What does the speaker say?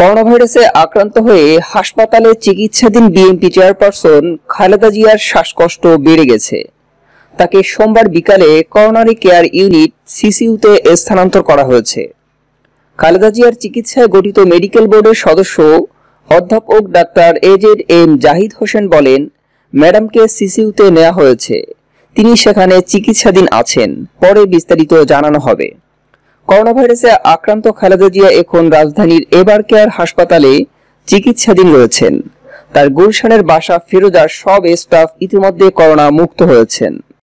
Corona ভাইরাসে আক্রান্ত হয়ে হাসপাতালে চিকিৎসাধীন বিএনপি চেয়ারপারসন খালেদা জিয়ার শ্বাসকষ্ট বেড়ে গেছে। তাকে সোমবার বিকালে করোনারি কেয়ার ইউনিট সিসিইউতে স্থানান্তর করা হয়েছে। খালেদা জিয়ার চিকিৎসায় গঠিত মেডিকেল বোর্ডের সদস্য অধ্যাপক doctor A Z M Zahid Hossain বলেন, ম্যাডামকে সিসিইউতে নেওয়া হয়েছে। তিনি সেখানে চিকিৎসাধীন আছেন। পরে বিস্তারিত জানানো হবে। করোনা ভাইরাসে আক্রান্ত খালেদা জিয়া এখন রাজধানীর এবার কেয়ার হাসপাতালে চিকিৎসাধীন রয়েছেন। তার গুলশানের বাসা ফিরোজার সব স্টাফ ইতিমধ্যে করোনা মুক্ত হয়েছেন।